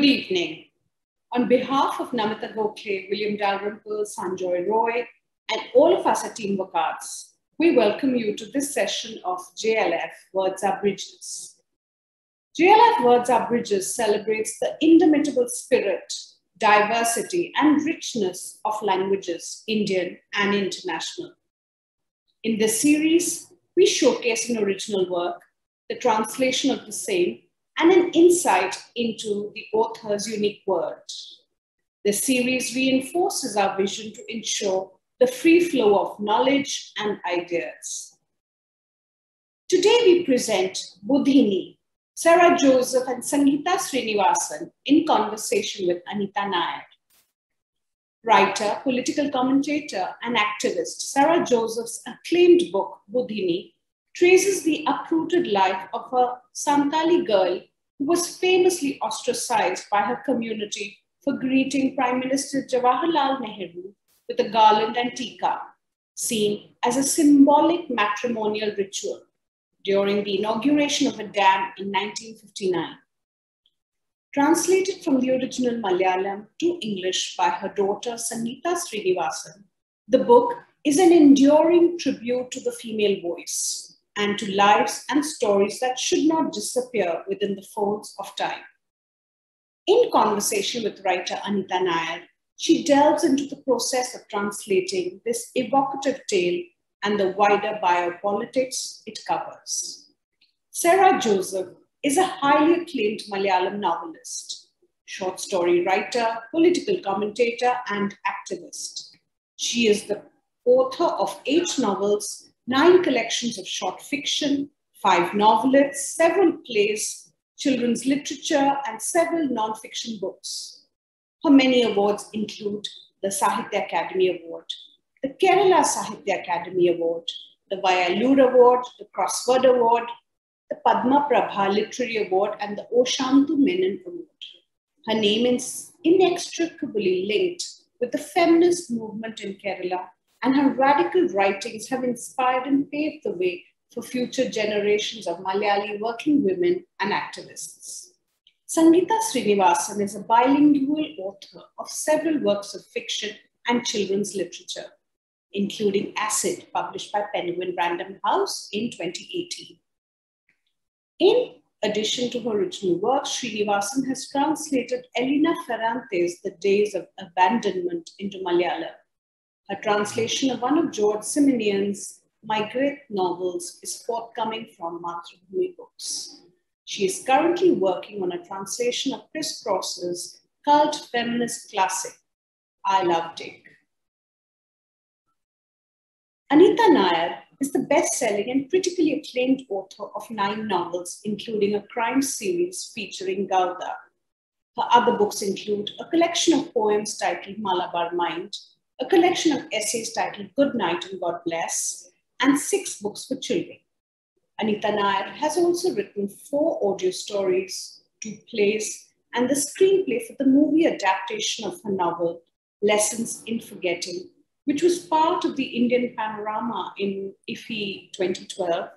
Good evening. On behalf of Namita Gokhale, William Dalrymple, Sanjoy Roy, and all of us at Teamwork Arts, we welcome you to this session of JLF Words Are Bridges. JLF Words Are Bridges celebrates the indomitable spirit, diversity, and richness of languages, Indian and international. In this series, we showcase an original work, the translation of the same, and an insight into the author's unique world. The series reinforces our vision to ensure the free flow of knowledge and ideas. Today we present Budhini, Sarah Joseph and Sangeeta Srinivasan in conversation with Anita Nair. Writer, political commentator, and activist Sarah Joseph's acclaimed book, Budhini, traces the uprooted life of a Santali girl who was famously ostracized by her community for greeting Prime Minister Jawaharlal Nehru with a garland and tika, seen as a symbolic matrimonial ritual during the inauguration of a dam in 1959. Translated from the original Malayalam to English by her daughter Sangeeta Srinivasan, the book is an enduring tribute to the female voice and to lives and stories that should not disappear within the folds of time. In conversation with writer Anita Nair, she delves into the process of translating this evocative tale and the wider biopolitics it covers. Sarah Joseph is a highly acclaimed Malayalam novelist, short story writer, political commentator, and activist. She is the author of eight novels nine collections of short fiction, five novelettes, several plays, children's literature, and several non-fiction books. Her many awards include the Sahitya Academy Award, the Kerala Sahitya Academy Award, the Vayallur Award, the Crossword Award, the Padma Prabha Literary Award, and the Oshantu Menon Award. Her name is inextricably linked with the feminist movement in Kerala and her radical writings have inspired and paved the way for future generations of Malayali working women and activists. Sangeeta Srinivasan is a bilingual author of several works of fiction and children's literature, including Acid, published by Penguin Random House in 2018. In addition to her original work, Srinivasan has translated Elena Ferrante's The Days of Abandonment into Malayalam a translation of one of George Simenon's My Great novels is forthcoming from Mathrubhumi Books. She is currently working on a translation of Chris Cross's cult feminist classic, I Love Dick. Anita Nair is the best-selling and critically acclaimed author of nine novels, including a crime series featuring Gauda. Her other books include a collection of poems titled Malabar Mind, a collection of essays titled Good Night and God Bless, and six books for children. Anita Nair has also written four audio stories, two plays, and the screenplay for the movie adaptation of her novel, Lessons in Forgetting, which was part of the Indian Panorama in IFFI 2012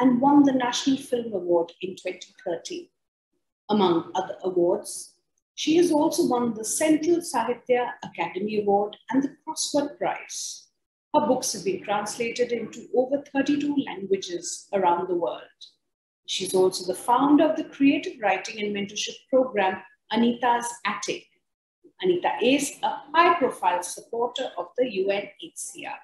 and won the National Film Award in 2013. Among other awards, she has also won the Central Sahitya Academy Award and the Crossword Prize. Her books have been translated into over 32 languages around the world. She's also the founder of the creative writing and mentorship program, Anita's Attic. Anita is a high profile supporter of the UNHCR.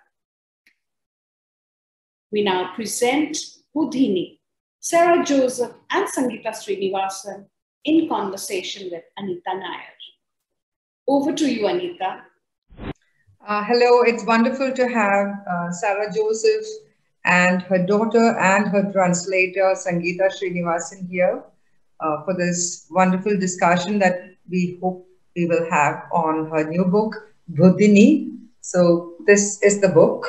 We now present Budhini, Sarah Joseph and Sangeeta Srinivasan in conversation with Anita Nair. Over to you, Anita. Uh, hello, it's wonderful to have uh, Sarah Joseph and her daughter and her translator, Sangeeta Srinivasan, here uh, for this wonderful discussion that we hope we will have on her new book, Budhini. So, this is the book.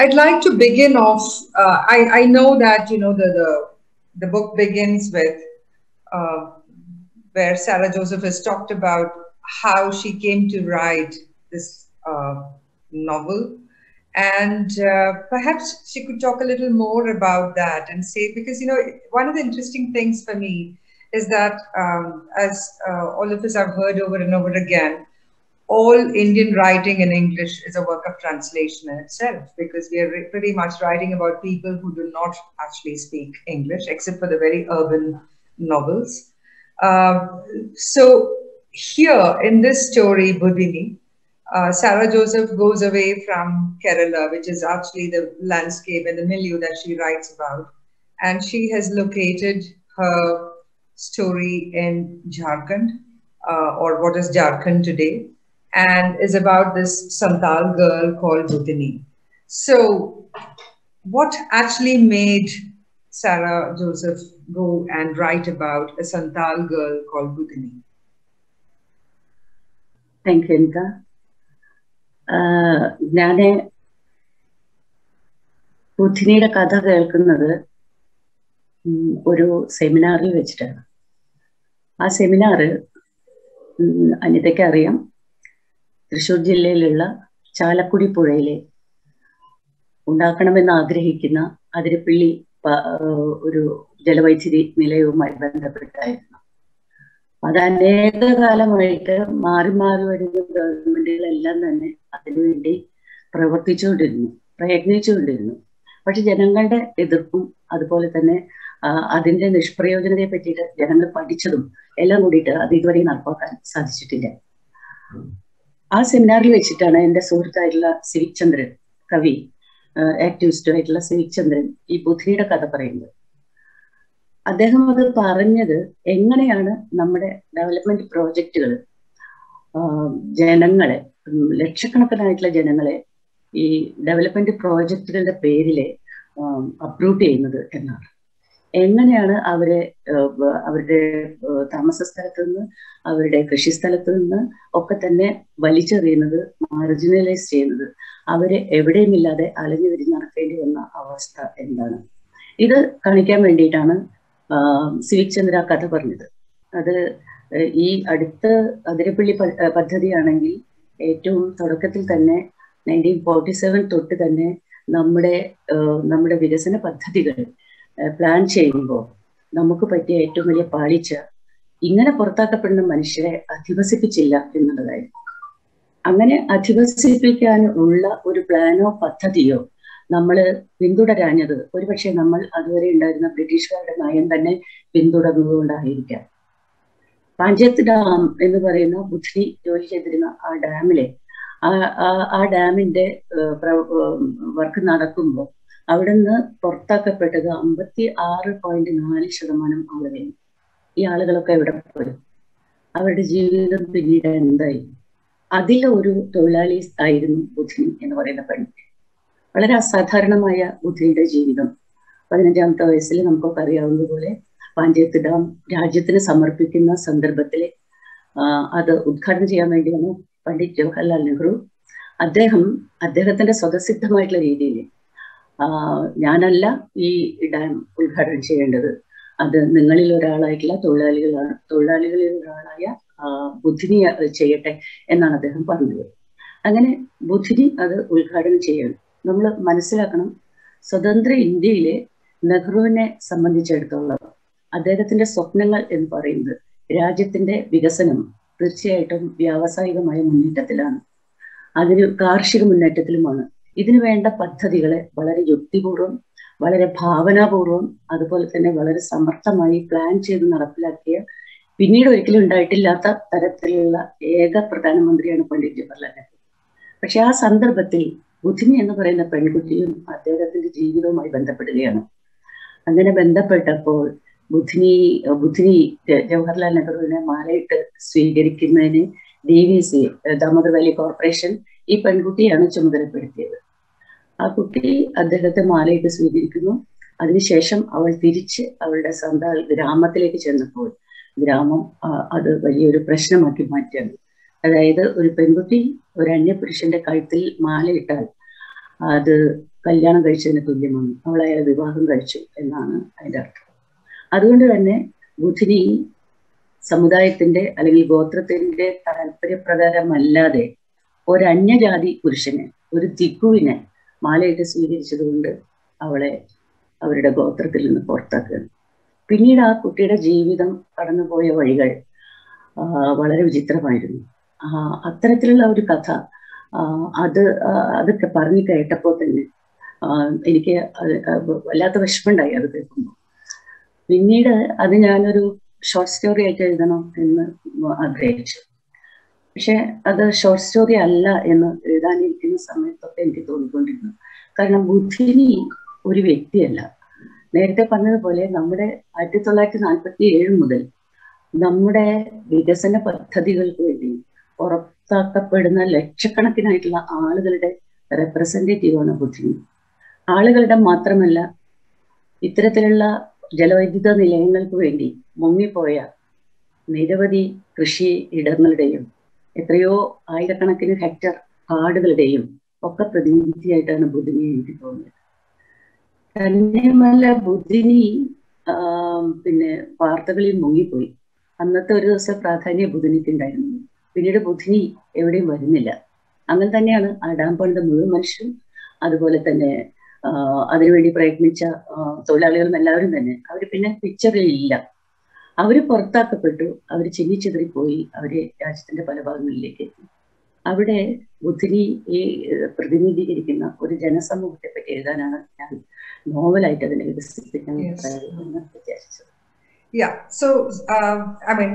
I'd like to begin off. Uh, I, I know that, you know, the, the the book begins with uh, where Sarah Joseph has talked about how she came to write this uh, novel. And uh, perhaps she could talk a little more about that and say, because, you know, one of the interesting things for me is that, um, as uh, all of us have heard over and over again, all Indian writing in English is a work of translation in itself because we are pretty much writing about people who do not actually speak English, except for the very urban novels. Uh, so, here in this story, Budhini, uh, Sarah Joseph goes away from Kerala, which is actually the landscape and the milieu that she writes about. And she has located her story in Jharkhand, uh, or what is Jharkhand today, and is about this Santal girl called Budhini. So, what actually made Sarah Joseph go and write about a Santal girl called Budhini? Thank you, Anita. ഞാൻ ബുദ്ധിനിയുടെ കഥ കേൾക്കുന്നത് ഒരു സെമിനാറിൽ വെച്ചിട്ടാണ് ആ seminar അനിതയ്ക്ക് അറിയാം തൃശ്ശൂർ ജില്ലയിലുള്ള ചാലക്കുടി പുഴയിലെ ഉണ്ടാക്കണമെന്ന് ആഗ്രഹിക്കുന്ന അതിരപ്പള്ളി ഒരു ജലവൈദ്യുതി നിലയവുമായി ബന്ധപ്പെട്ടായിരുന്നു. അത് അനേക കാലമായിട്ട് മാറി മാറി വരുന്ന ഗവൺമെന്റുകളെല്ലാം തന്നെ അതിനുവേണ്ടി പ്രവർത്തിച്ചുകൊണ്ടിരുന്നു പ്രയത്നിച്ചുകൊണ്ടിരുന്നു. പക്ഷെ ജനങ്ങളുടെ എതിർപ്പും അതുപോലെ തന്നെ അതിന്റെ നിഷ്പ്രയോജനതയെ പറ്റിയിട്ട് ജനങ്ങൾ പഠിച്ചതും എല്ലാം കൂടിയിട്ട് അത് ഇതുവരെ നടപ്പാക്കാൻ സാധിച്ചിട്ടില്ല. ആ സെമിനാറിൽ വെച്ചിട്ടാണ് എന്റെ സുഹൃത്തായിട്ടുള്ള സിവിക് ചന്ദ്രൻ കവി ആക്ടിവിസ്റ്റും ആയിട്ടുള്ള സിവിക് ചന്ദ്രൻ ഈ ബുദ്ധിയുടെ കഥ പറയുന്നത്. അദ്ദേഹം അത് പറഞ്ഞത് എങ്ങനെയാണ് നമ്മുടെ ഡെവലപ്മെന്റ് പ്രോജക്റ്റുകൾ ജനങ്ങളെ ലക്ഷക്കണക്കിനായിട്ടുള്ള ജനങ്ങളെ ഈ ഡെവലപ്മെന്റ് പ്രോജക്റ്റുകളുടെ പേരിലെ അപ്രൂവ് ചെയ്യുന്നത് എന്നാണ്. എങ്ങനെയാണ് അവരെ അവരുടെ താമസ സ്ഥലത്ത് നിന്ന് അവരുടെ കൃഷി സ്ഥലത്ത് നിന്ന് ഒക്കെ തന്നെ വലിച്ചെറിയുന്നത് മാർജിനലൈസ് ചെയ്യുന്നത് അവരെ എവിടെയുമില്ലാതെ അലഞ്ഞു തിരിഞ്ഞ് നടക്കേണ്ടി വന്ന അവസ്ഥ എന്താണ്? ഇത് കാണിക്കാൻ വേണ്ടിയിട്ടാണ് സിവിക് ചന്ദ്ര കഥ പറഞ്ഞത്. അത് ഈ അടുത്ത അതിരപ്പള്ളി പദ്ധതിയാണെങ്കിൽ ഏറ്റവും തുടക്കത്തിൽ തന്നെ നയന്റീൻ ഫോർട്ടി സെവൻ തൊട്ട് തന്നെ നമ്മുടെ നമ്മുടെ വികസന പദ്ധതികൾ പ്ലാൻ ചെയ്യുമ്പോൾ നമുക്ക് പറ്റിയ ഏറ്റവും വലിയ പാളിച്ച ഇങ്ങനെ പുറത്താക്കപ്പെടുന്ന മനുഷ്യരെ അധിവസിപ്പിച്ചില്ല എന്നുള്ളതായിരുന്നു അങ്ങനെ അധിവസിപ്പിക്കാൻ ഉള്ള ഒരു പ്ലാനോ പദ്ധതിയോ നമ്മൾ പിന്തുടരാഞ്ഞത് ഒരുപക്ഷെ നമ്മൾ അതുവരെ ഉണ്ടായിരുന്ന ബ്രിട്ടീഷുകാരുടെ നയം തന്നെ പിന്തുടർന്നതുകൊണ്ടായിരിക്കാം പാഞ്ചത്ത് ഡാം എന്ന് പറയുന്ന ബുദ്ധി ജോലി ചെയ്തിരുന്ന ആ ഡാമിലെ ആ ആ ഡാമിന്റെ വർക്ക് നടക്കുമ്പോൾ അവിടെ നിന്ന് പുറത്താക്കപ്പെട്ടത് അമ്പത്തി ആറ് പോയിന്റ് നാല് ശതമാനം ആളുകളാണ് ഈ ആളുകളൊക്കെ എവിടെ പോയി? അവരുടെ ജീവിതം പിന്നീട് എന്തായി? അതിലൊരു തൊഴിലാളി ആയിരുന്നു ബുദ്ധി എന്ന് പറയുന്ന പെൺകുട്ടി വളരെ അസാധാരണമായ ബുദ്ധിയുടെ ജീവിതം. പതിനഞ്ചാമത്തെ വയസ്സിൽ നമുക്കൊക്കെ അറിയാവുന്നതുപോലെ പാഞ്ചേത്ത് ഡാം രാജ്യത്തിന് സമർപ്പിക്കുന്ന സന്ദർഭത്തിൽ അത് ഉദ്ഘാടനം ചെയ്യാൻ വേണ്ടിയാണ് പണ്ഡിറ്റ് ജവഹർലാൽ നെഹ്റു. അദ്ദേഹം അദ്ദേഹത്തിന്റെ സ്വതസിദ്ധമായിട്ടുള്ള രീതിയിൽ ഞാനല്ല ഈ ഡാം ഉദ്ഘാടനം ചെയ്യേണ്ടത്. അത് നിങ്ങളിൽ ഒരാളായിട്ടുള്ള തൊഴിലാളികളാണ്. തൊഴിലാളികളിൽ ഒരാളായ ബുദ്ധിനി അത് ചെയ്യട്ടെ എന്നാണ് അദ്ദേഹം പറഞ്ഞത്. അങ്ങനെ ബുദ്ധിനി അത് ഉദ്ഘാടനം ചെയ്യണം. നമ്മൾ മനസ്സിലാക്കണം സ്വതന്ത്ര ഇന്ത്യയിലെ നെഹ്റുവിനെ സംബന്ധിച്ചിടത്തോളം അദ്ദേഹത്തിന്റെ സ്വപ്നങ്ങൾ എന്ന് പറയുന്നത് രാജ്യത്തിന്റെ വികസനം തീർച്ചയായിട്ടും വ്യാവസായികമായ മുന്നേറ്റത്തിലാണ്. അതിന് കാർഷിക മുന്നേറ്റത്തിലുമാണ്. ഇതിനു വേണ്ട പദ്ധതികളെ വളരെ യുക്തിപൂർവം വളരെ ഭാവനാപൂർവം അതുപോലെ തന്നെ വളരെ സമർത്ഥമായി പ്ലാൻ ചെയ്ത് നടപ്പിലാക്കിയ പിന്നീട് ഒരിക്കലും ഉണ്ടായിട്ടില്ലാത്ത തരത്തിലുള്ള ഏക പ്രധാനമന്ത്രിയാണ് പണ്ഡിറ്റ് ജവഹർലാൽ നെഹ്റു. പക്ഷെ ആ സന്ദർഭത്തിൽ ബുദ്ധിമി എന്ന് പറയുന്ന പെൺകുട്ടിയും അദ്ദേഹത്തിന്റെ ജീവിതവുമായി ബന്ധപ്പെടുകയാണ്. അങ്ങനെ ബന്ധപ്പെട്ടപ്പോൾ ബുദ്ധിനി ബുദ്ധിനി ജവഹർലാൽ നെഹ്റുവിനെ മാലയിട്ട് സ്വീകരിക്കുന്നതിന് D V C Damodar valley corporation ഈ പെൺകുട്ടിയാണ് ചുമതലപ്പെടുത്തിയത്. ആ കുട്ടി അദ്ദേഹത്തെ മാലയിട്ട് സ്വീകരിക്കുന്നു. അതിനുശേഷം അവൾ തിരിച്ച് അവളുടെ സ്വന്തം ഗ്രാമത്തിലേക്ക് ചെന്നപ്പോൾ ഗ്രാമം അത് വലിയൊരു പ്രശ്നമാക്കി മാറ്റുകയാണ് അതായത് ഒരു പെൺകുട്ടി ഒരു അന്യപുരുഷന്റെ കഴുത്തിൽ മാലയിട്ടാൽ അത് കല്യാണം കഴിച്ചതിന് തുല്യമാണ്. അവൾ വിവാഹം കഴിച്ചു എന്നാണ് അതിന്റെ അർത്ഥം. അതുകൊണ്ട് തന്നെ ബുധിനി സമുദായത്തിന്റെ അല്ലെങ്കിൽ ഗോത്രത്തിന്റെ താല്പര്യപ്രകാരമല്ലാതെ ഒരു അന്യജാതി പുരുഷനെ ഒരു ദിക്കുവിനെ മാലയിട്ട് സ്വീകരിച്ചതുകൊണ്ട് അവളെ അവരുടെ ഗോത്രത്തിൽ നിന്ന് പുറത്താക്കുകയാണ് പിന്നീട് ആ കുട്ടിയുടെ ജീവിതം കടന്നുപോയ വഴികൾ വളരെ വിചിത്രമായിരുന്നു. അത്തരത്തിലുള്ള ഒരു കഥ അത് അതൊക്കെ പറഞ്ഞു കേട്ടപ്പോൾ തന്നെ എനിക്ക് വല്ലാത്ത വിഷമമുണ്ടായി അത് കേൾക്കുമ്പോൾ. പിന്നീട് അത് ഞാനൊരു ഷോർട്ട് സ്റ്റോറി ആയിട്ട് എഴുതണം എന്ന് ആഗ്രഹിച്ചു. പക്ഷെ അത് ഷോർട്ട് സ്റ്റോറി അല്ല എന്ന് എഴുതാനിരിക്കുന്ന സമയത്തൊക്കെ എനിക്ക് തോന്നിക്കൊണ്ടിരുന്നു. കാരണം ബുദ്ധിനി ഒരു വ്യക്തിയല്ല. നേരത്തെ പറഞ്ഞതുപോലെ നമ്മുടെ ആയിരത്തി തൊള്ളായിരത്തി നാൽപ്പത്തി ഏഴ് മുതൽ നമ്മുടെ വികസന പദ്ധതികൾക്ക് വേണ്ടി പുറത്താക്കപ്പെടുന്ന ലക്ഷക്കണക്കിനായിട്ടുള്ള ആളുകളുടെ റെപ്രസെന്റേറ്റീവാണ് ബുദ്ധിനി. ആളുകളുടെ മാത്രമല്ല ഇത്തരത്തിലുള്ള ജലവൈദ്യുത നിലയങ്ങൾക്ക് വേണ്ടി മുങ്ങിപ്പോയ നിരവധി കൃഷി ഇടങ്ങളുടെയും എത്രയോ ആയിരക്കണക്കിന് ഹെക്ടർ കാടുകളുടെയും ഒക്കെ പ്രതിനിധിയായിട്ടാണ് ബുദ്ധിനി എനിക്ക് തോന്നിയത്. തന്നെയുമല്ല ബുദ്ധിനി പിന്നെ വാർത്തകളിൽ മുങ്ങിപ്പോയി. അന്നത്തെ ഒരു ദിവസം പ്രാധാന്യം ബുദ്ധിനിക്ക് ഉണ്ടായിരുന്നു. പിന്നീട് ബുദ്ധിനി എവിടെയും വരുന്നില്ല. അങ്ങനെ തന്നെയാണ് ആ ഡാം പണിത മുഴുവൻ മനുഷ്യരും അതുപോലെ തന്നെ അതിനുവേണ്ടി പ്രയത്നിച്ച തൊഴിലാളികളും എല്ലാവരും തന്നെ. അവർ പിന്നെ പിക്ചറിൽ ഇല്ല. അവർ പുറത്താക്കപ്പെട്ടു അവർ ചിന്നിച്ചിതറിപ്പോയി അവർ രാജ്യത്തിന്റെ പല ഭാഗങ്ങളിലേക്ക് എത്തി അവിടെ ബുദ്ധിനി ഈ പ്രതിനിധീകരിക്കുന്ന ഒരു ജനസമൂഹത്തെ പറ്റി എഴുതാനാണ് ഞാൻ നോവലായിട്ട് അതിനെ വികസിപ്പിക്കാൻ വിചാരിച്ചത് Yeah, so uh, I mean,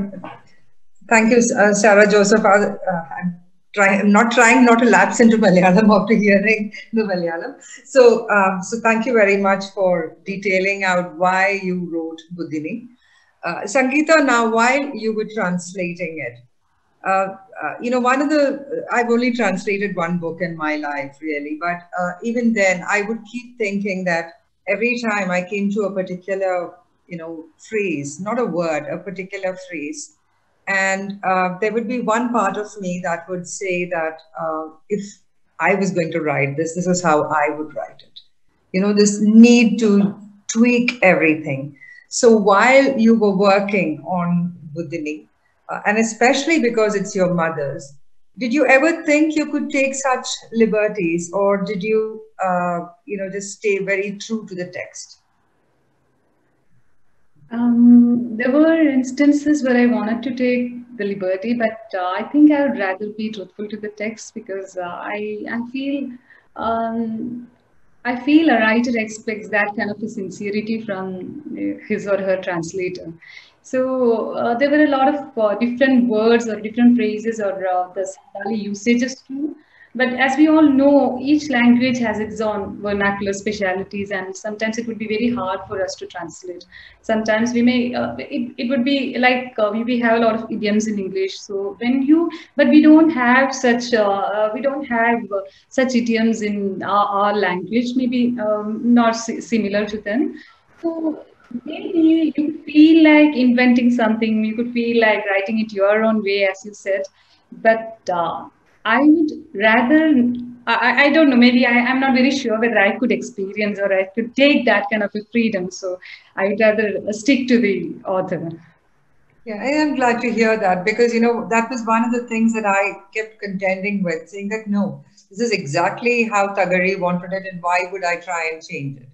thank you, uh, Sarah Joseph. Uh, I'm trying, I'm not trying not to lapse into Malayalam after hearing the Malayalam. So, um, so thank you very much for detailing out why you wrote Buddhini. Uh, Sangeeta, now while you were translating it, uh, uh, you know, one of the, I've only translated one book in my life, really, but uh, even then, I would keep thinking that every time I came to a particular, you know, phrase, not a word, a particular phrase, and uh, there would be one part of me that would say that uh, if I was going to write this, this is how I would write it. You know, this need to tweak everything. So while you were working on Buddhini, uh, and especially because it's your mother's, did you ever think you could take such liberties, or did you, uh, you know, just stay very true to the text? Um, there were instances where I wanted to take the liberty, but uh, I think I would rather be truthful to the text because uh, I I feel um, I feel a writer expects that kind of a sincerity from his or her translator. So uh, there were a lot of uh, different words or different phrases or uh, the Somali usages too. But as we all know, each language has its own vernacular specialities, and sometimes it would be very hard for us to translate. Sometimes we may, uh, it, it would be like uh, we, we have a lot of idioms in English. So when you, but we don't have such, uh, we don't have such idioms in our, our language, maybe um, not similar to them. So maybe you feel like inventing something, you could feel like writing it your own way, as you said. But uh, I would rather, I, I don't know, maybe I, I'm not very sure whether I could experience or I could take that kind of a freedom. So I would rather stick to the author. Yeah, I am glad to hear that because, you know, that was one of the things that I kept contending with, saying that no, this is exactly how Tagari wanted it and why would I try and change it?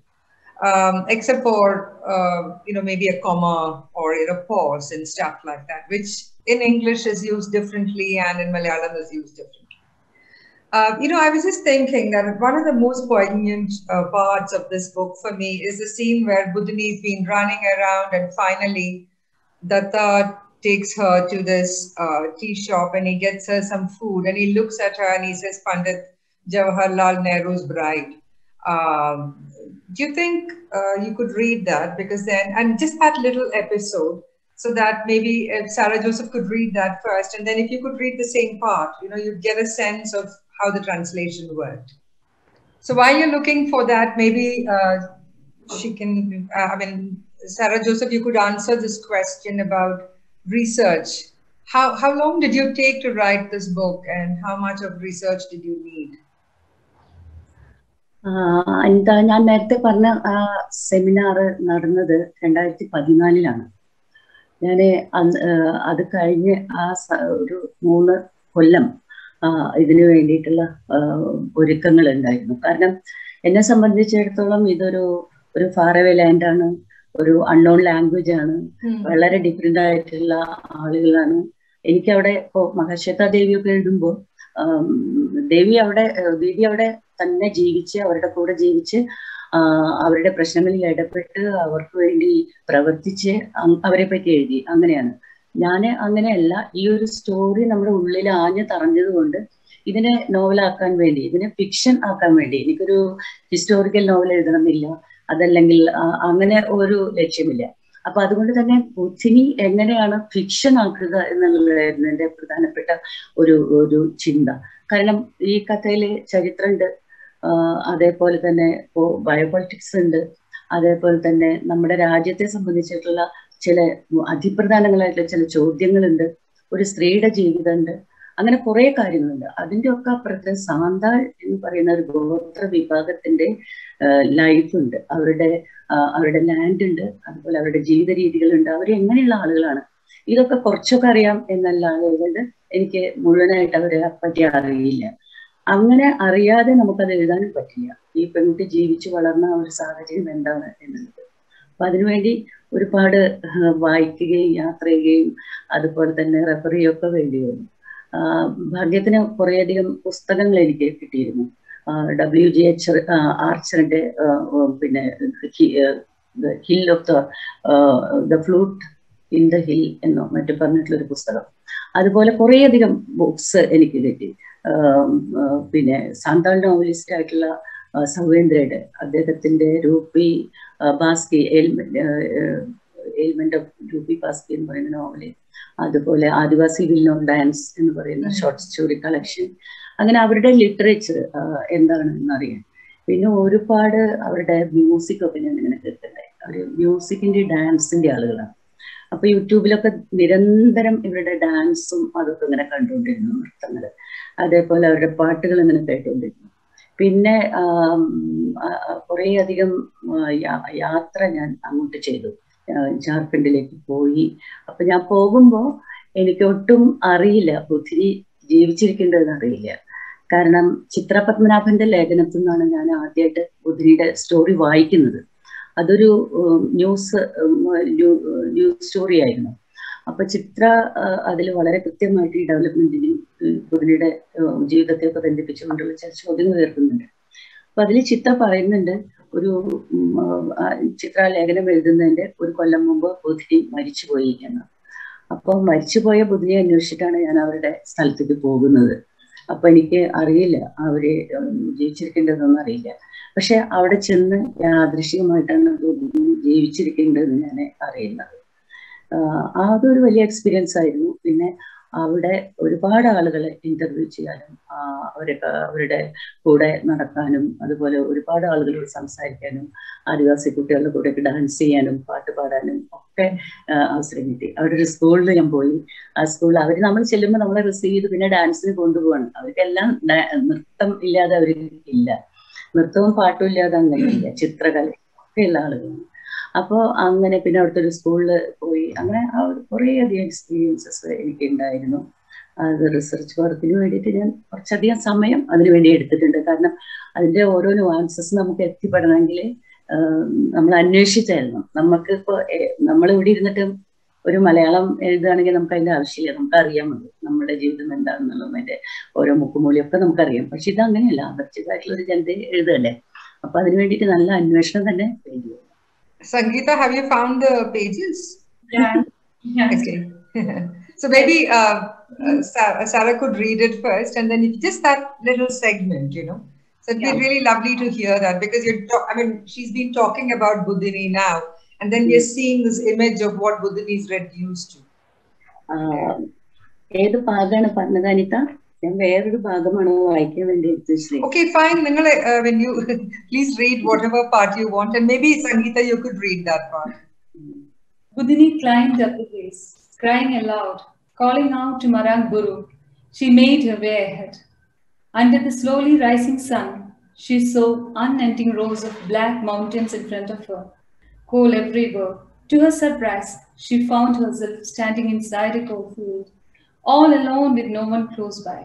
Um, except for, uh, you know, maybe a comma or you know, pause and stuff like that, which in English is used differently and in Malayalam is used differently. Uh, you know, I was just thinking that one of the most poignant uh, parts of this book for me is the scene where Budhini's been running around and finally Datta takes her to this uh, tea shop and he gets her some food and he looks at her and he says, Pandit Jawaharlal Nehru's bride. Um, do you think uh, you could read that? Because then, and just that little episode, so that maybe if Sarah Joseph could read that first, and then if you could read the same part, you know, you'd get a sense of how the translation worked. So while you're looking for that, maybe uh, she can, uh, I mean, Sarah Joseph, you could answer this question about research. How, how long did you take to write this book and how much of research did you need? എന്താ ഞാൻ നേരത്തെ പറഞ്ഞ ആ seminar നടന്നത് രണ്ടായിരത്തി പതിനാലിലാണ് ഞാൻ അത് കഴിഞ്ഞ് ആ ഒരു മൂന്ന് കൊല്ലം ഇതിനു വേണ്ടിയിട്ടുള്ള ഒരുക്കങ്ങൾ ഉണ്ടായിരുന്നു കാരണം എന്നെ സംബന്ധിച്ചിടത്തോളം ഇതൊരു ഒരു ഫാറവെ ലാൻഡ് ആണ്. ഒരു അൺനോൺ ലാംഗ്വേജ് ആണ്. വളരെ ഡിഫറെന്റ് ആയിട്ടുള്ള ആളുകളാണ്. എനിക്ക് അവിടെ ഇപ്പോ മഹാക്ഷേത്ര ദേവിയൊക്കെ എഴുതുമ്പോൾ ദേവി അവിടെ ദേവി അവിടെ തന്നെ ജീവിച്ച് അവരുടെ കൂടെ ജീവിച്ച് അവരുടെ പ്രശ്നങ്ങളിൽ ഇടപെട്ട് അവർക്ക് വേണ്ടി പ്രവർത്തിച്ച് അവരെ പറ്റി എഴുതി. അങ്ങനെയാണ്. ഞാൻ അങ്ങനെയല്ല ഈ ഒരു സ്റ്റോറി നമ്മുടെ ഉള്ളിൽ ആഞ്ഞു തറഞ്ഞത് കൊണ്ട് ഇതിനെ നോവലാക്കാൻ വേണ്ടി ഇതിനെ ഫിക്ഷൻ ആക്കാൻ വേണ്ടി എനിക്കൊരു ഹിസ്റ്റോറിക്കൽ നോവൽ എഴുതണമെന്നില്ല അതല്ലെങ്കിൽ അങ്ങനെ ഒരു ലക്ഷ്യമില്ല. അപ്പൊ അതുകൊണ്ട് തന്നെ ബുദ്ധിനി എങ്ങനെയാണ് ഫിക്ഷൻ ആക്കുക എന്നുള്ളതായിരുന്നു എന്റെ പ്രധാനപ്പെട്ട ഒരു ഒരു ചിന്ത. കാരണം ഈ കഥയിലെ ചരിത്രമുണ്ട് അതേപോലെ തന്നെ ബയോപൊളിറ്റിക്സ് ഉണ്ട് അതേപോലെ തന്നെ നമ്മുടെ രാജ്യത്തെ സംബന്ധിച്ചിട്ടുള്ള ചില അതിപ്രധാനങ്ങളായിട്ടുള്ള ചില ചോദ്യങ്ങളുണ്ട് ഒരു സ്ത്രീയുടെ ജീവിതമുണ്ട് അങ്ങനെ കുറെ കാര്യങ്ങളുണ്ട്. അതിന്റെ ഒക്കെ അപ്പുറത്ത് സാന്താൾ എന്ന് പറയുന്ന ഒരു ഗോത്ര വിഭാഗത്തിന്റെ ലൈഫ് ഉണ്ട്. അവരുടെ അവരുടെ ലാൻഡ് ഉണ്ട് അതുപോലെ അവരുടെ ജീവിത രീതികളുണ്ട്. അവർ എങ്ങനെയുള്ള ആളുകളാണ്? ഇതൊക്കെ കുറച്ചൊക്കെ അറിയാം എന്നല്ല എനിക്ക് മുഴുവനായിട്ട് അവരെ പറ്റി അറിയില്ല. അങ്ങനെ അറിയാതെ നമുക്കത് എഴുതാനും പറ്റില്ല. ഈ പെൺകുട്ടി ജീവിച്ചു വളർന്ന ഒരു സാഹചര്യം എന്താണ് എന്നുള്ളത്. അപ്പൊ അതിനുവേണ്ടി ഒരുപാട് വായിക്കുകയും യാത്ര ചെയ്യുകയും അതുപോലെ തന്നെ റെഫർ ചെയ്യുകയൊക്കെ വേണ്ടി വന്നു. ഭാഗ്യത്തിന് കുറേയധികം പുസ്തകങ്ങൾ എനിക്ക് കിട്ടിയിരുന്നു. ഡബ്ല്യു ജി എച്ച് ആർച്ചറിന്റെ പിന്നെ hill of the the flute in the hill എന്നോ മറ്റു പറഞ്ഞിട്ടുള്ള ഒരു പുസ്തകം. അതുപോലെ കുറേയധികം ബുക്സ് എനിക്ക് കിട്ടി. പിന്നെ സാന്താൾ നോവലിസ്റ്റ് ആയിട്ടുള്ള സൗവേന്ദ്രയുടെ അദ്ദേഹത്തിന്റെ രൂപി ബാസ്കി എലിമെന്റ് ഓഫ് രൂപി ബാസ്കി എന്ന് പറയുന്ന നോവൽ അതുപോലെ ആദിവാസി വില്ലോ ഡാൻസ് എന്ന് പറയുന്ന ഷോർട്ട് സ്റ്റോറി കളക്ഷൻ. അങ്ങനെ അവരുടെ ലിറ്ററേച്ചർ എന്താണെന്ന് അറിയാൻ പിന്നെ ഒരുപാട് അവരുടെ മ്യൂസിക് ഒക്കെ ഞാൻ ഇങ്ങനെ കേൾക്കട്ടെ അവർ മ്യൂസിക്കിന്റെ ഡാൻസിന്റെ ആളുകളാണ്. അപ്പൊ യൂട്യൂബിലൊക്കെ നിരന്തരം ഇവരുടെ ഡാൻസും അതൊക്കെ ഇങ്ങനെ കണ്ടുകൊണ്ടിരുന്നു നൃത്തങ്ങൾ അതേപോലെ അവരുടെ പാട്ടുകൾ ഇങ്ങനെ കേട്ടുകൊണ്ടിരുന്നു. പിന്നെ കുറേയധികം യാത്ര ഞാൻ അങ്ങോട്ട് ചെയ്തു. ജാർഖണ്ഡിലേക്ക് പോയി. അപ്പൊ ഞാൻ പോകുമ്പോൾ എനിക്ക് ഒട്ടും അറിയില്ല. ഒത്തിരി ജീവിച്ചിരിക്കേണ്ടതെന്ന് അറിയില്ല. കാരണം ചിത്ര പത്മനാഭന്റെ ലേഖനത്തിൽ നിന്നാണ് ഞാൻ ആദ്യമായിട്ട് ബുദ്ധിനിയുടെ സ്റ്റോറി വായിക്കുന്നത്. അതൊരു ന്യൂസ് ന്യൂസ് സ്റ്റോറി ആയിരുന്നു. അപ്പൊ ചിത്ര അതിൽ വളരെ കൃത്യമായിട്ട് ഈ ഡെവലപ്മെന്റിനെയും ജീവിതത്തെ ജീവിതത്തെയൊക്കെ ബന്ധിപ്പിച്ചുകൊണ്ടുള്ള ചില ചോദ്യങ്ങൾ ഉയർത്തുന്നുണ്ട്. അപ്പൊ അതിൽ ചിത്ര പറയുന്നുണ്ട് ഒരു ചിത്ര ലേഖനം എഴുതുന്നതിന്റെ ഒരു കൊല്ലം മുമ്പ് ബുധിനി മരിച്ചുപോയി എന്ന്. അപ്പോൾ മരിച്ചുപോയ ബുദ്ധിയെ അന്വേഷിച്ചിട്ടാണ് ഞാൻ അവരുടെ സ്ഥലത്തേക്ക് പോകുന്നത്. അപ്പൊ എനിക്ക് അറിയില്ല അവർ ജീവിച്ചിരിക്കേണ്ടതൊന്നും അറിയില്ല. പക്ഷെ അവിടെ ചെന്ന് യാദൃശികമായിട്ടാണ് ജീവിച്ചിരിക്കേണ്ടതെന്ന് ഞാൻ അറിയുന്നത്. അതൊരു വലിയ എക്സ്പീരിയൻസ് ആയിരുന്നു. പിന്നെ അവിടെ ഒരുപാട് ആളുകളെ ഇന്റർവ്യൂ ചെയ്യാനും അവരെ അവരുടെ കൂടെ നടക്കാനും അതുപോലെ ഒരുപാട് ആളുകളോട് സംസാരിക്കാനും ആദിവാസി കുട്ടികളുടെ കൂടെ ഡാൻസ് ചെയ്യാനും പാട്ട് പാടാനും ഒക്കെ അവസരം കിട്ടി. അവിടെ ഒരു സ്കൂളിൽ ഞാൻ പോയി. ആ സ്കൂളിൽ അവർ നമ്മൾ ചെല്ലുമ്പോൾ നമ്മളെ റിസീവ് ചെയ്ത് പിന്നെ ഡാൻസിന് കൊണ്ടുപോവാണ്. അവർക്കെല്ലാം നൃത്തം ഇല്ലാതെ അവർ ഇല്ല. നൃത്തവും പാട്ടും ഇല്ലാതെ അങ്ങനെയില്ല. ചിത്രകല ഒക്കെയുള്ള ആളുകളാണ്. അപ്പോൾ അങ്ങനെ പിന്നെ അവിടുത്തെ ഒരു സ്കൂളിൽ പോയി. അങ്ങനെ ആ ഒരു കുറേ അധികം എക്സ്പീരിയൻസസ് എനിക്ക് ഉണ്ടായിരുന്നു. അത് റിസർച്ച് വർക്കിന് വേണ്ടിയിട്ട് ഞാൻ കുറച്ചധികം സമയം അതിനു വേണ്ടി എടുത്തിട്ടുണ്ട്. കാരണം അതിന്റെ ഓരോ നുവാൻസസ് നമുക്ക് എത്തിപ്പെടണമെങ്കിൽ നമ്മൾ അന്വേഷിച്ചായിരുന്നു. നമുക്ക് ഇപ്പോൾ നമ്മൾ ഇവിടെ ഇരുന്നിട്ട് ഒരു മലയാളം എഴുതുകയാണെങ്കിൽ നമുക്ക് അതിന്റെ ആവശ്യമില്ല. നമുക്ക് അറിയാൻ മതി നമ്മുടെ ജീവിതം എന്താണെന്നുള്ളതും അതിന്റെ ഓരോ മുക്കുമൂലിയൊക്കെ നമുക്കറിയാം. പക്ഷെ ഇത് അങ്ങനെയല്ല അപരിചിതമായിട്ടുള്ള ഒരു ജനതയെ എഴുതുകയല്ലേ? അപ്പൊ അതിനു വേണ്ടിയിട്ട് നല്ല അന്വേഷണം തന്നെ വേണ്ടി Sangeeta, have you found the pages? Yeah. yeah. Okay. so maybe uh, uh, Sarah, Sarah could read it first, and then if just that little segment, you know. So it'd Yeah. be really lovely to hear that because you're. Ta- I mean, she's been talking about Buddhini now, and then we're seeing this image of what Buddhini is reduced to. ഏത് ഭാഗമാണ് പറഞ്ഞത് അനിത ഞാൻ വേറൊരു ഭാഗമാണ് വായിക്കാൻ വേണ്ടി എടുത്തു വെച്ചത് Okay, fine. Ningale, uh, when you please read whatever part you want, and maybe Sangeeta, you could read that part. Budini climbed up the place, crying aloud, calling out to Marang Guru. She made her way ahead. Under the slowly rising sun, she saw unending rows of black mountains in front of her, coal everywhere. To her surprise, she found herself standing inside a coal field, all alone with no one close by.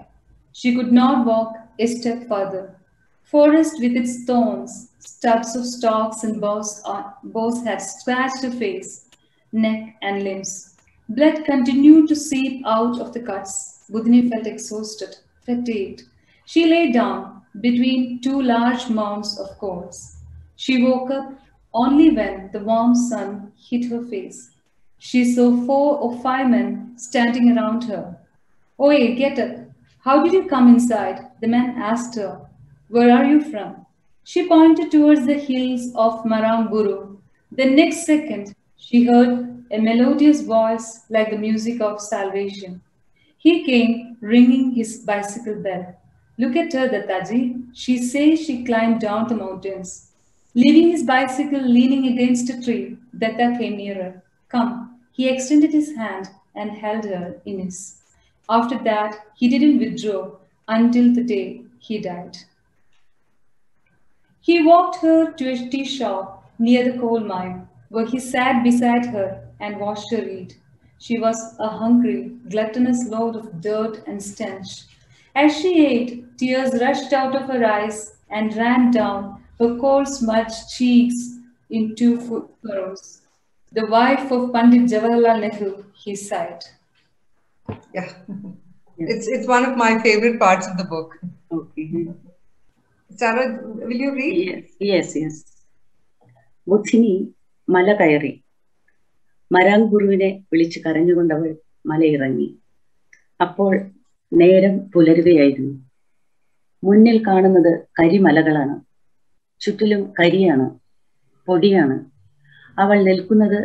She could not walk a step further. Forest with its thorns Stubs of stalks and on, uh, bows had scratched her face, neck, and limbs. Blood continued to seep out of the cuts. Budhini felt exhausted, fatigued. She lay down between two large mounds of coals. She woke up only when the warm sun hit her face. She saw four or five men standing around her. Oye, get up. How did you come inside? The man asked her. Where are you from? She pointed towards the hills of Maramburu. The next second, she heard a melodious voice like the music of salvation. He came ringing his bicycle bell. Look at her, Dattaji. She says she climbed down the mountains. Leaving his bicycle leaning against a tree, Datta came nearer. Come. He extended his hand and held her in his. After that, he didn't withdraw until the day he died. He walked her to a tea shop near the coal mine, where he sat beside her and watched her eat. She was a hungry, gluttonous load of dirt and stench. As she ate, tears rushed out of her eyes and ran down her coal-smudged cheeks in two furrows. The wife of Pandit Jawaharlal Nehru, he sighed. Yeah. Yes. It's it's one of my favorite parts of the book. Okay. Sarah, will you read? Yes, yes, yes. Budini മല കയറി മരാങ് ഗുരുവിനെ വിളിച്ച് കരഞ്ഞുകൊണ്ടവൾ മലയിറങ്ങി അപ്പോൾ നേരം പുലരുകയായിരുന്നു മുന്നിൽ കാണുന്നത് കരിമലകളാണ് ചുറ്റിലും കരിയാണ് പൊടിയാണ് അവൾ നിൽക്കുന്നത്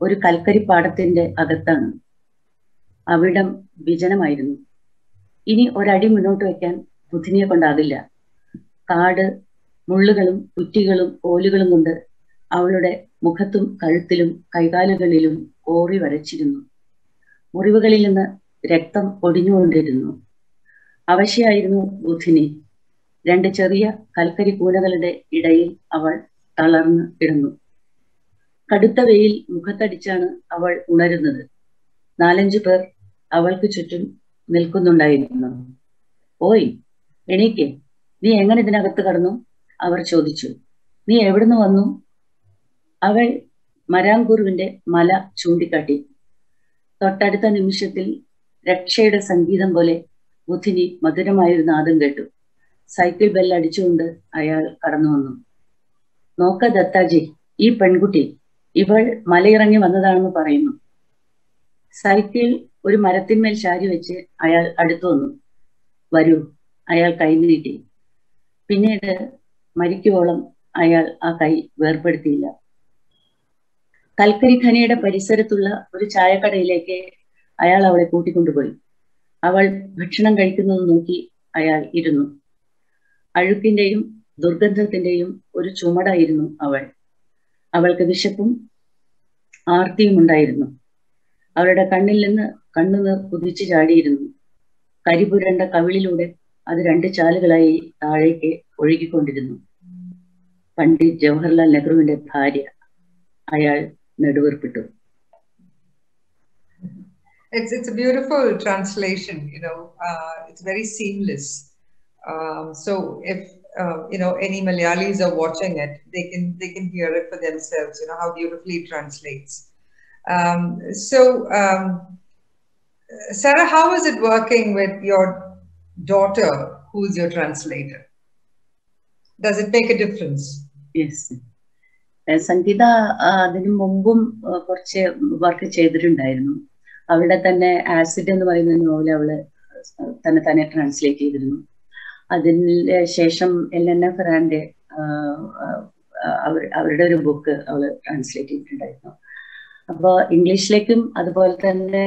ഒരു കൽക്കരിപ്പാടത്തിന്റെ അകത്താണ് അവിടം വിജനമായിരുന്നു. ഇനി ഒരടി മുന്നോട്ട് വയ്ക്കാൻ ബുദ്ധിനിയെ കൊണ്ടാകില്ല. കാട് മുള്ളുകളും കുറ്റികളും കോലുകളും കൊണ്ട് അവളുടെ മുഖത്തും കഴുത്തിലും കൈകാലുകളിലും കോറി വരച്ചിരുന്നു. മുറിവുകളിൽ നിന്ന് രക്തം ഒടിഞ്ഞുകൊണ്ടിരുന്നു അവശയായിരുന്നു ബുദ്ധിനി. രണ്ട് ചെറിയ കൽക്കരി കൂനകളുടെ ഇടയിൽ അവൾ തളർന്ന് കിടന്നു. കടുത്ത വെയിൽ മുഖത്തടിച്ചാണ് അവൾ ഉണരുന്നത്. നാലഞ്ചു പേർ അവൾക്ക് ചുറ്റും നിൽക്കുന്നുണ്ടായിരുന്നു. ഓയ് എണീക്കെ. നീ എങ്ങനെ ഇതിനകത്ത് കടന്നു? അവർ ചോദിച്ചു. നീ എവിടുന്ന് വന്നു? അവൾ മരാങ്കുറുവിന്റെ മല ചൂണ്ടിക്കാട്ടി. തൊട്ടടുത്ത നിമിഷത്തിൽ രക്ഷയുടെ സംഗീതം പോലെ ബുദ്ധിനി മധുരമായൊരു നാദം കേട്ടു. സൈക്കിൾ ബെൽ അടിച്ചുകൊണ്ട് അയാൾ കടന്നു വന്നു. നോക്ക ദത്താജി ഈ പെൺകുട്ടി ഇവൾ മലയിറങ്ങി വന്നതാണെന്ന് പറയുന്നു. സൈക്കിൾ ഒരു മരത്തിന്മേൽ ചാരി വെച്ച് അയാൾ അടുത്തു വന്നു. വരൂ അയാൾ കൈ നീട്ടി. പിന്നീട് മരിക്കുവോളം അയാൾ ആ കൈ വേർപ്പെടുത്തിയില്ല. കൽക്കരി ഖനിയുടെ പരിസരത്തുള്ള ഒരു ചായക്കടയിലേക്ക് അയാൾ അവളെ കൂട്ടിക്കൊണ്ടുപോയി. അവൾ ഭക്ഷണം കഴിക്കുന്നത് നോക്കി അയാൾ ഇരുന്നു. അഴുക്കിന്റെയും ദുർഗന്ധത്തിന്റെയും ഒരു ചുമടായിരുന്നു അവൾ. അവൾക്ക് വിശപ്പും ആർത്തിയും ഉണ്ടായിരുന്നു അവളുടെ കണ്ണിൽ നിന്ന് കണ്ണുനീർ കുതിച്ചു ചാടിയിരുന്നു കരിപുരണ്ട കവിളിലൂടെ അത് രണ്ട് ചാലുകളായി താഴേക്ക് ഒഴുകിക്കൊണ്ടിരുന്നു പണ്ഡിറ്റ് ജവഹർലാൽ നെഹ്റുവിന്റെ ഭാര്യ അയാൾ നെടുവേർപ്പെട്ടു It's it's a beautiful translation. You know, uh, it's very seamless. Um, so if uh, you know any Malayalis are watching it, they can they can hear it for themselves. You know how beautifully it translates. Um, so, um, Sarah, how is it working with your daughter, who's your translator? Does it make a difference? Yes. സംഗീത അതിനു മുമ്പും കുറച്ച് work ചെയ്തിട്ടുണ്ടായിരുന്നു അവളുടെ തന്നെ acid എന്ന് പറയുന്ന novel അവൾ തന്നെ തന്നെ ട്രാൻസ്ലേറ്റ് ചെയ്തിരുന്നു അതിന് ശേഷം എൽ എൻ എഫ് ഫെറാന്റെ അവരുടെ ഒരു ബുക്ക് അവൾ ട്രാൻസ്ലേറ്റ് ചെയ്തിട്ടുണ്ടായിരുന്നു അപ്പോൾ ഇംഗ്ലീഷിലേക്കും അതുപോലെ തന്നെ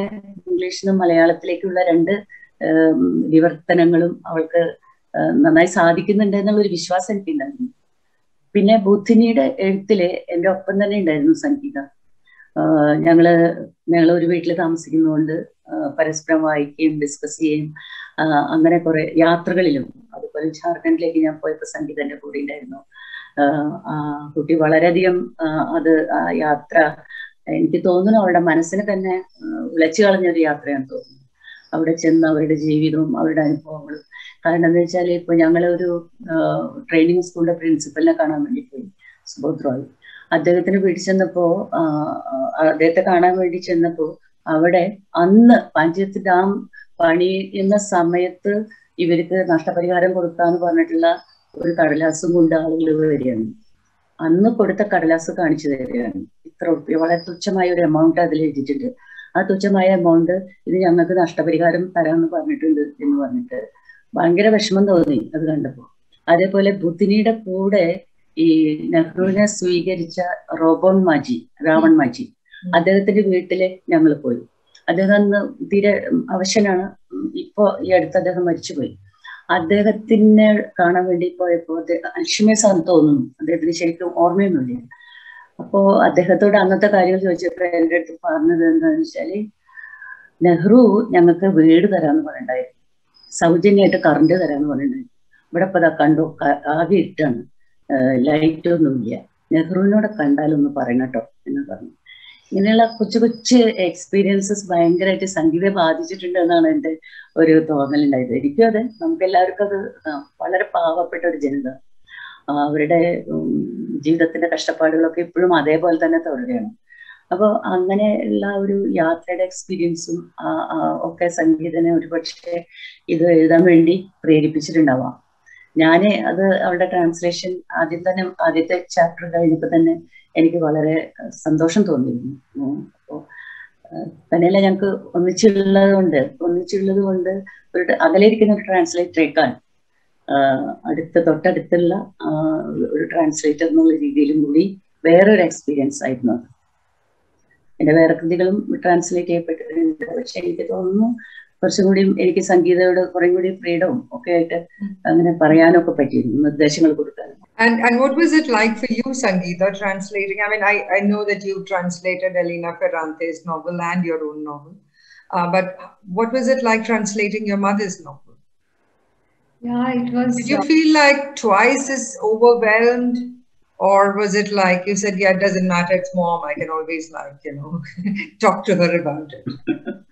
ഇംഗ്ലീഷിൽ നിന്നും മലയാളത്തിലേക്കുള്ള രണ്ട് വിവർത്തനങ്ങളും അവൾക്ക് നന്നായി സാധിക്കുന്നുണ്ട് എന്നുള്ളൊരു വിശ്വാസം എനിക്കുണ്ടായിരുന്നു. പിന്നെ ബുദ്ധിനിയുടെ എഴുത്തിൽ എന്റെ ഒപ്പം തന്നെ ഉണ്ടായിരുന്നു സംഗീത. ഞങ്ങൾ ഞങ്ങൾ ഒരു വീട്ടിൽ താമസിക്കുന്നതുകൊണ്ട് പരസ്പരം വായിക്കുകയും ഡിസ്കസ് ചെയ്യുകയും അങ്ങനെ കുറെ യാത്രകളിലും അതുപോലെ ജാർഖണ്ഡിലേക്ക് ഞാൻ പോയപ്പോൾ സംഗീതന്റെ കൂടെ ഉണ്ടായിരുന്നു. കുട്ടി വളരെയധികം അത് യാത്ര എനിക്ക് തോന്നുന്നു അവരുടെ മനസ്സിനെ തന്നെ വിളച്ചു കളഞ്ഞ ഒരു യാത്രയാണ് തോന്നുന്നു. അവിടെ ചെന്ന് അവരുടെ ജീവിതവും അവരുടെ അനുഭവങ്ങളും. കാരണം എന്താ വെച്ചാൽ ഇപ്പൊ ഒരു ട്രെയിനിങ് സ്കൂളിന്റെ പ്രിൻസിപ്പലിനെ കാണാൻ വേണ്ടി പോയി സുബോധ് അദ്ദേഹത്തിന് പിടിച്ചെന്നപ്പോ അദ്ദേഹത്തെ കാണാൻ വേണ്ടി ചെന്നപ്പോ അവിടെ അന്ന് പഞ്ചായത്ത് ഡാം പണിയുന്ന സമയത്ത് ഇവർക്ക് നഷ്ടപരിഹാരം കൊടുക്കാന്ന് പറഞ്ഞിട്ടുള്ള ഒരു കടലാസും കൊണ്ട് ആളുകൾ വരികയാണ്. അന്ന് കൊടുത്ത കടലാസ് കാണിച്ചു തരികയാണ്. ഇത്ര വളരെ തുച്ഛമായ ഒരു എമൗണ്ട് അതിൽ എഴുതിയിട്ടുണ്ട്. ആ തുച്ഛമായ എമൗണ്ട് ഇത് ഞങ്ങൾക്ക് നഷ്ടപരിഹാരം തരാമെന്ന് പറഞ്ഞിട്ടുണ്ട് എന്ന് പറഞ്ഞിട്ട് ഭയങ്കര വിഷമം തോന്നി അത് കണ്ടപ്പോൾ അതേപോലെ ബുദ്ധിനിയുടെ കൂടെ ഈ നെഹ്റുവിനെ സ്വീകരിച്ച റോബോൺ മാജി രാവൺ മാജി അദ്ദേഹത്തിന്റെ വീട്ടിൽ ഞങ്ങൾ പോയി. അദ്ദേഹം അന്ന് തീരെ അവശനാണ്. ഇപ്പോ ഈ അടുത്ത് അദ്ദേഹം മരിച്ചുപോയി. അദ്ദേഹത്തിനെ കാണാൻ വേണ്ടി പോയപ്പോ അൽഷിമേസ് സാർ തോന്നുന്നു. അദ്ദേഹത്തിന് ശരിക്കും ഓർമ്മയൊന്നുമില്ല. അപ്പോ അദ്ദേഹത്തോട് അന്നത്തെ കാര്യങ്ങൾ ചോദിച്ചപ്പോ എന്റെ അടുത്ത് പറഞ്ഞത് എന്താണെന്ന് വെച്ചാൽ നെഹ്റു ഞങ്ങൾക്ക് വീട് തരാന്ന് പറയണ്ടായിരുന്നു സൗജന്യമായിട്ട് കറണ്ട് തരാന്ന് പറയണ്ടായിരുന്നു ഇവിടെ ഇപ്പൊ കണ്ടു ആകെ ഇട്ടാണ് ലൈറ്റ് ഒന്നുമില്ല. നെഹ്റുവിനോട് കണ്ടാലൊന്ന് പറയണട്ടോ എന്ന് പറഞ്ഞു. ഇങ്ങനെയുള്ള കൊച്ചു കൊച്ചു എക്സ്പീരിയൻസസ് ഭയങ്കരമായിട്ട് സംഗീതം ബാധിച്ചിട്ടുണ്ട് എന്നാണ് എന്റെ ഒരു തോന്നലുണ്ടായത്. എനിക്കും അതെ നമുക്ക് എല്ലാവർക്കും അത് വളരെ പാവപ്പെട്ട ഒരു ജനത. അവരുടെ ജീവിതത്തിന്റെ കഷ്ടപ്പാടുകളൊക്കെ ഇപ്പോഴും അതേപോലെ തന്നെ തുടരുകയാണ്. അപ്പോൾ അങ്ങനെയുള്ള ഒരു യാത്രയുടെ എക്സ്പീരിയൻസും ഒക്കെ സംഗീതനെ ഒരുപക്ഷെ ഇത് എഴുതാൻ വേണ്ടി പ്രേരിപ്പിച്ചിട്ടുണ്ടാവാം. ഞാൻ അത് അവളുടെ ട്രാൻസ്ലേഷൻ ആദ്യം തന്നെ ആദ്യത്തെ ചാപ്റ്റർ കഴിഞ്ഞപ്പോൾ തന്നെ എനിക്ക് വളരെ സന്തോഷം തോന്നിയിരുന്നു. അപ്പോൾ തന്നെയല്ല ഞങ്ങൾക്ക് ഒന്നിച്ചുള്ളത് കൊണ്ട് ഒന്നിച്ചുള്ളത് കൊണ്ട് ഒരു അകലിരിക്കുന്ന ഒരു ട്രാൻസ്ലേറ്ററേക്കാൾ അടുത്ത തൊട്ടടുത്തുള്ള ഒരു ട്രാൻസ്ലേറ്റർ എന്നുള്ള രീതിയിലും കൂടി വേറൊരു എക്സ്പീരിയൻസ് ആയിരുന്നു അത്. വേറെ കൃതികളും ട്രാൻസ്ലേറ്റ് ചെയ്യപ്പെട്ടിട്ടുണ്ട്. പക്ഷെ എനിക്ക് തോന്നുന്നു കുറച്ചും കൂടി എനിക്ക് സംഗീതയോട് കുറേ കൂടി ഫ്രീഡവും ഒക്കെ ആയിട്ട് അങ്ങനെ പറയാനൊക്കെ പറ്റിയിരുന്നു നിർദ്ദേശങ്ങൾ കൊടുക്കാൻ And and what was it like for you, Sangeeta, translating? I mean, I, I know that you translated Elena Ferrante's novel and your own novel, uh, but what was it like translating your mother's novel? Yeah, it was. Did you feel like twice as overwhelmed, or was it like you said, yeah, it doesn't matter, it's mom, I can always like you know talk to her about it.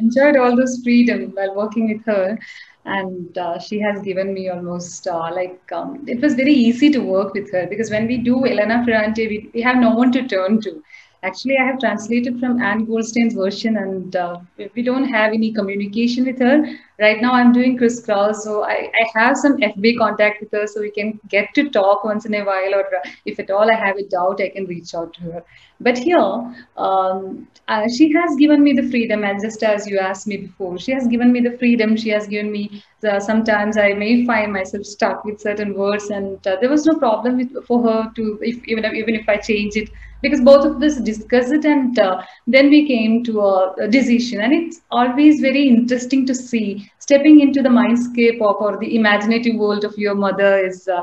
Enjoyed all this freedom while working with her and uh, she has given me almost uh, like um, it was very easy to work with her because when we do Elena Ferrante, we, we have no one to turn to. Actually, I have translated from Anne Goldstein's version, and uh, we don't have any communication with her. Right now, I'm doing Chris Kraus, so I, I have some FB contact with her, so we can get to talk once in a while, or if at all I have a doubt, I can reach out to her. But here, um, uh, she has given me the freedom, and just as you asked me before, she has given me the freedom. She has given me the, sometimes I may find myself stuck with certain words, and uh, there was no problem with, for her to if even even if I change it because both of us discussed it and uh, then we came to a, a, decision and it's always very interesting to see stepping into the mindscape of or the imaginative world of your mother is uh,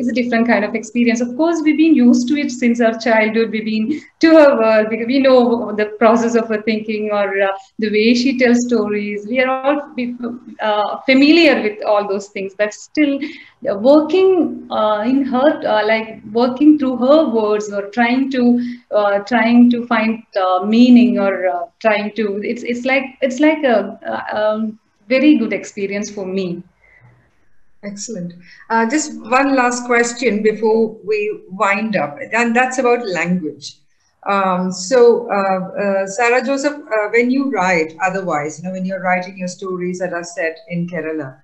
is a different kind of experience. Of course we've been used to it since our childhood. We've been to her world. Because we know the process of her thinking or uh, the way she tells stories. We are all familiar with all those things but still working uh, in her uh, like working through her words or trying to uh, trying to find meaning or trying to it's it's like it's like a, a um, very good experience for me. Excellent. Just one last question before we wind up and that's about language. Um, so, uh, uh, Sarah Joseph, uh, when you write, otherwise, you know, when you're writing your stories that are set in Kerala,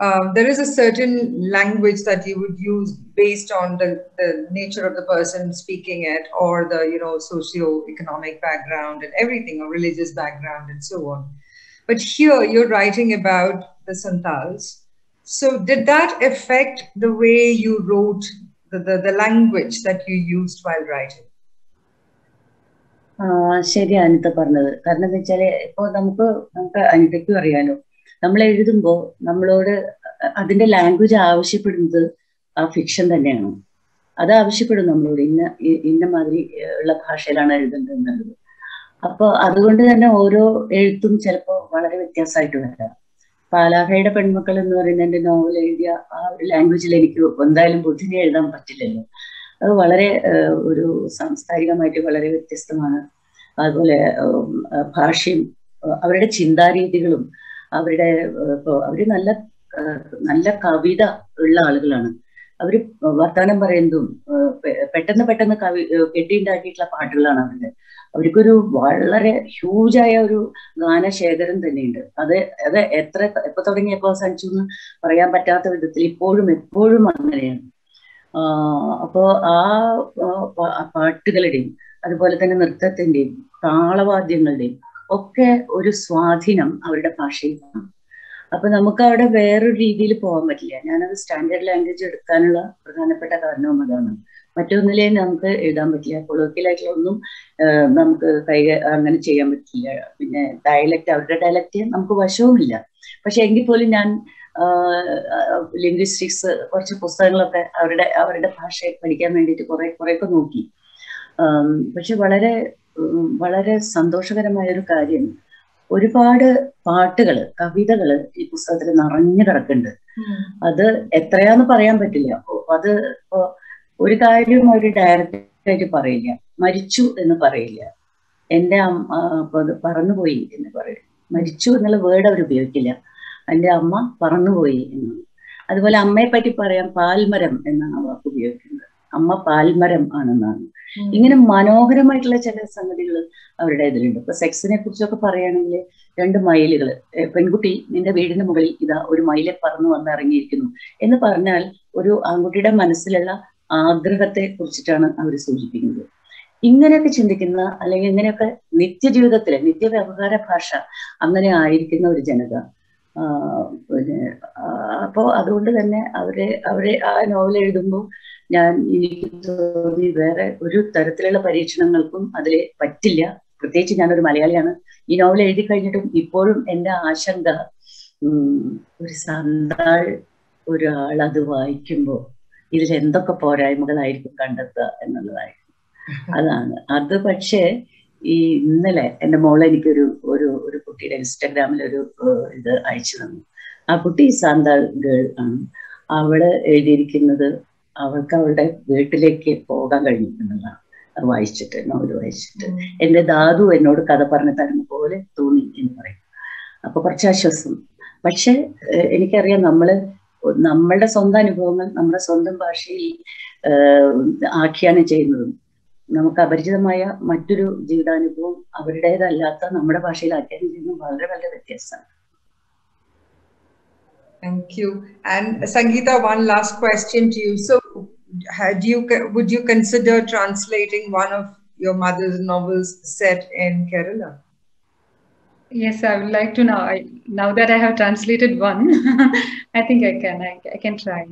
um, there is a certain language that you would use based on the, the nature of the person speaking it or the, you know, socio-economic background and everything, or religious background and so on. But here you're writing about the Santals. So did that affect the way you wrote the, the, the language that you used while writing? ശരിയാ അനിത പറഞ്ഞത്. കാരണം എന്താ വെച്ചാൽ ഇപ്പൊ നമുക്ക് നമുക്ക് അനിതയ്ക്കും അറിയാലോ. നമ്മൾ എഴുതുമ്പോൾ നമ്മളോട് അതിന്റെ ലാംഗ്വേജ് ആവശ്യപ്പെടുന്നത് ആ ഫിക്ഷൻ തന്നെയാണ്. അത് ആവശ്യപ്പെടും നമ്മളോട്. ഇന്ന ഇന്ന മാതിരി ഉള്ള ഭാഷയിലാണ് എഴുതേണ്ടത് അപ്പോൾ അതുകൊണ്ട് തന്നെ ഓരോ എഴുത്തും ചിലപ്പോ വളരെ വ്യത്യാസമായിട്ട് വരാം. പാലാഹയുടെ പെൺമക്കൾ എന്ന് പറയുന്ന എന്റെ നോവൽ എഴുതിയ ആ ഒരു ലാംഗ്വേജിൽ എനിക്ക് എന്തായാലും ബുദ്ധിനെ എഴുതാൻ പറ്റില്ലല്ലോ. അത് വളരെ ഒരു സാംസ്കാരികമായിട്ട് വളരെ വ്യത്യസ്തമാണ്. അതുപോലെ ഭാഷയും അവരുടെ ചിന്താരീതികളും അവരുടെ അവർ നല്ല നല്ല കവിത ഉള്ള ആളുകളാണ്. അവർ വർത്തമാനം പറയുന്നതും പെട്ടെന്ന് പെട്ടെന്ന് കവി കെട്ടിണ്ടാക്കിയിട്ടുള്ള പാട്ടുകളാണ് അവരുടെ. അവർക്കൊരു വളരെ ഹ്യൂജായ ഒരു ഗാനശേഖരം തന്നെയുണ്ട്. അത് അത് എത്ര എപ്പോ തുടങ്ങി എപ്പോ അവസാനിച്ചു എന്ന് പറയാൻ പറ്റാത്ത വിധത്തിൽ ഇപ്പോഴും എപ്പോഴും അങ്ങനെയാണ്. അപ്പോ ആ പാട്ടുകളുടെയും അതുപോലെ തന്നെ നൃത്തത്തിന്റെയും താളവാദ്യങ്ങളുടെയും ഒക്കെ ഒരു സ്വാധീനം അവരുടെ ഭാഷയിലാണ് അപ്പൊ നമുക്ക് അവിടെ വേറൊരു രീതിയിൽ പോകാൻ പറ്റില്ല. ഞാനത് സ്റ്റാൻഡേർഡ് ലാംഗ്വേജ് എടുക്കാനുള്ള പ്രധാനപ്പെട്ട കാരണവും അതാണ്. മറ്റൊന്നിലേ നമുക്ക് എഴുതാൻ പറ്റില്ല. കൊളോക്കിയലായിട്ടുള്ള ഒന്നും നമുക്ക് കൈ അങ്ങനെ ചെയ്യാൻ പറ്റില്ല. പിന്നെ ഡയലക്റ്റ് അവരുടെ ഡയലക്റ്റ് നമുക്ക് വശവുമില്ല. പക്ഷെ എങ്കിൽ പോലും ഞാൻ ലിംഗ്വിസ്റ്റിക്സ് കുറച്ച് പുസ്തകങ്ങളൊക്കെ അവരുടെ അവരുടെ ഭാഷ പഠിക്കാൻ വേണ്ടിയിട്ട് കുറെ കുറെയൊക്കെ നോക്കി. പക്ഷെ വളരെ വളരെ സന്തോഷകരമായ ഒരു കാര്യം ഒരുപാട് പാട്ടുകൾ കവിതകൾ ഈ പുസ്തകത്തിൽ നിറഞ്ഞു കിടക്കുന്നുണ്ട്. അത് എത്രയാന്ന് പറയാൻ പറ്റില്ല. അത് ഇപ്പോ ഒരു കാര്യം അവർ ഡയറക്റ്റായിട്ട് പറയില്ല. മരിച്ചു എന്ന് പറയില്ല. എന്റെ അമ്മ പറന്നുപോയി എന്ന് പറയും. മരിച്ചു എന്നുള്ള വേർഡ് അവർ ഉപയോഗിക്കില്ല. എന്റെ അമ്മ പറന്നുപോയി എന്ന്. അതുപോലെ അമ്മയെ പറ്റി പറയാം പാൽമരം എന്നാണ് ആ വാക്ക് ഉപയോഗിക്കുന്നത്. അമ്മ പാൽമരം ആണെന്നാണ്. ഇങ്ങനെ മനോഹരമായിട്ടുള്ള ചില സംഗതികൾ അവരുടെ ഇതിലുണ്ട്. ഇപ്പൊ സെക്സിനെ കുറിച്ചൊക്കെ പറയുകയാണെങ്കിൽ രണ്ട് മൈലുകൾ പെൺകുട്ടി നിന്റെ വീടിന് മുകളിൽ ഇതാ ഒരു മയിലെ പറന്നു വന്ന് ഇറങ്ങിയിരിക്കുന്നു എന്ന് പറഞ്ഞാൽ ഒരു ആൺകുട്ടിയുടെ മനസ്സിലുള്ള ആഗ്രഹത്തെ കുറിച്ചിട്ടാണ് അവർ സൂചിപ്പിക്കുന്നത്. ഇങ്ങനെയൊക്കെ ചിന്തിക്കുന്ന അല്ലെങ്കിൽ ഇങ്ങനെയൊക്കെ നിത്യജീവിതത്തിലെ നിത്യവ്യവഹാര ഭാഷ അങ്ങനെ ആയിരിക്കുന്ന ഒരു ജനത പിന്നെ അപ്പോൾ അതുകൊണ്ട് തന്നെ അവരെ അവരെ ആ നോവൽ എഴുതുമ്പോൾ ഞാൻ എനിക്ക് തോന്നി വേറെ ഒരു തരത്തിലുള്ള പരീക്ഷണങ്ങൾക്കും അതിൽ പറ്റില്ല. പ്രത്യേകിച്ച് ഞാനൊരു മലയാളിയാണ്. ഈ നോവൽ എഴുതി കഴിഞ്ഞിട്ടും ഇപ്പോഴും എന്റെ ആശങ്ക ഒരു സന്താൾ ഒരാൾ അത് വായിക്കുമ്പോൾ ഇതിൽ എന്തൊക്കെ പോരായ്മകളായിരിക്കും കണ്ടെത്തുക എന്നുള്ളതായിരിക്കും അതാണ്. അത് പക്ഷേ ഈ ഇന്നലെ എന്റെ മോളെ എനിക്കൊരു ഒരു ഒരു കുട്ടിയുടെ ഇൻസ്റ്റാഗ്രാമിൽ ഒരു ഇത് അയച്ചു തന്നു. ആ കുട്ടി സാന്താൾ ഗേൾ ആണ്. അവൾ എഴുതിയിരിക്കുന്നത് അവൾക്ക് അവളുടെ വീട്ടിലേക്ക് പോകാൻ കഴിഞ്ഞു എന്നുള്ളതാണ് അത് വായിച്ചിട്ട് നോവൽ വായിച്ചിട്ട്. എന്റെ ദാദു എന്നോട് കഥ പറഞ്ഞു തരുന്ന പോലെ തോന്നി എന്ന് പറയും. അപ്പൊ കുറച്ച് ആശ്വാസം. പക്ഷെ എനിക്കറിയാം നമ്മൾ നമ്മളുടെ സ്വന്തം അനുഭവങ്ങൾ നമ്മുടെ സ്വന്തം ഭാഷയിൽ ആഖ്യാനം ചെയ്യുന്നതും നമുക്ക് അപരിചിതമായ മറ്റൊരു ജീവിതാനുഭവം അവരുടേതല്ലാത്ത നമ്മുടെ ഭാഷയിൽ ആഖ്യാനം ചെയ്യുന്നതും വളരെ വളരെ വ്യത്യാസമാണ് Thank you. And Sangeeta, one last question to you. So, had you would you consider translating one of your mother's novels set in Kerala? Yes, I would like to now. I, now that I have translated one, I think I can. I, I can try.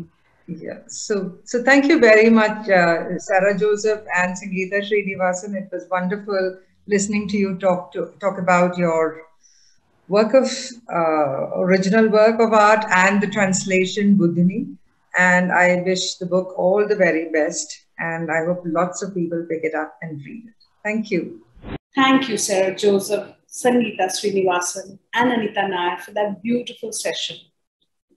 Yeah. So, so thank you very much, uh, Sarah Joseph and Sangeeta Srinivasan. It was wonderful listening to you talk to talk about your work of uh, original work of art and the translation Buddhini. And I wish the book all the very best. And I hope lots of people pick it up and read it. Thank you. Thank you, Sarah Joseph, Sangeeta Srinivasan, and Anita Nair for that beautiful session.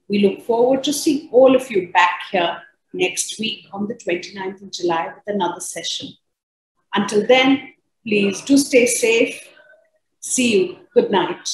We look forward to seeing all of you back here next week on the 29th of July with another session. Until then, please do stay safe. See you. Good night.